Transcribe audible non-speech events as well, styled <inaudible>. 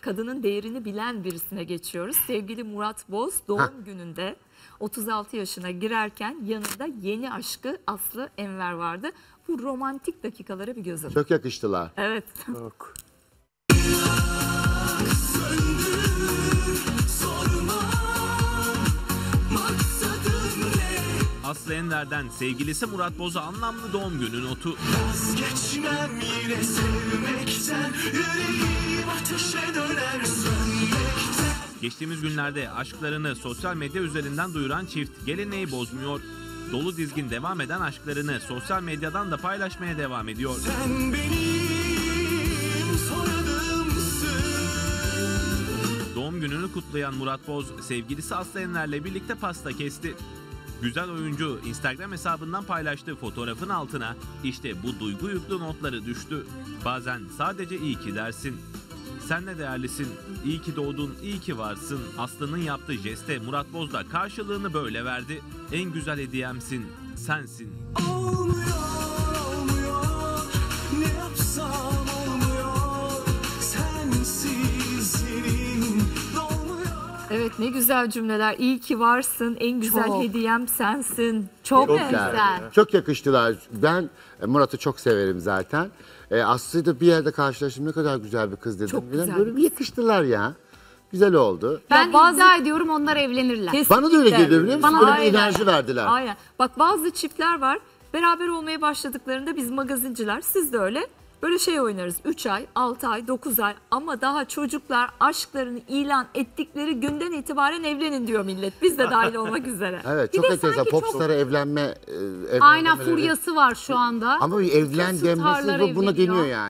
kadının değerini bilen birisine geçiyoruz. Sevgili Murat Boz doğum gününde 36 yaşına girerken yanında yeni aşkı Aslı Enver vardı. Bu romantik dakikalara bir göz atın. Çok yakıştılar. Evet. Yok. Aslı Enver'den sevgilisi Murat Boz'a anlamlı doğum günü notu. Geçmem yine sevmekten Yüreğim ateşe Geçtiğimiz günlerde aşklarını sosyal medya üzerinden duyuran çift geleneği bozmuyor. Dolu dizgin devam eden aşklarını sosyal medyadan da paylaşmaya devam ediyor. Sen benim soyadımsın Doğum gününü kutlayan Murat Boz sevgilisi Aslı Enver'le birlikte pasta kesti. Güzel oyuncu Instagram hesabından paylaştığı fotoğrafın altına işte bu duygu yüklü notları düştü. Bazen sadece iyi ki dersin. Sen ne değerlisin, iyi ki doğdun, iyi ki varsın. Aslı'nın yaptığı jeste Murat Boz da karşılığını böyle verdi. En güzel hediyemsin, sensin. Olmuyor Evet ne güzel cümleler. İyi ki varsın. En güzel Çok. hediyem sensin. Çok, Çok güzel. güzel. Çok yakıştılar. Ben e, Murat'ı çok severim zaten. E, Aslı'yı da bir yerde karşılaştım. Ne kadar güzel bir kız dedim. Çok güzel Böyle bir yakıştılar ya. Güzel oldu. Ben Ya bazı- iddia ediyorum onlar evlenirler. Kesinlikle. Bana da öyle geliyor biliyor musun? Bana Böyle da bir enerji verdiler. Aynen. Bak bazı çiftler var. Beraber olmaya başladıklarında biz magazinciler siz de öyle. Böyle şey oynarız 3 ay, 6 ay, 9 ay ama daha çocuklar aşklarını ilan ettikleri günden itibaren evlenin diyor millet. Biz de dahil olmak üzere. <laughs> Evet çok enteresan. Popstar'a evlenme. e, Aynen evlenmeleri- furyası var şu anda. Ama evlen Çok denmesi starlar bu buna evleniyor. deniyor yani.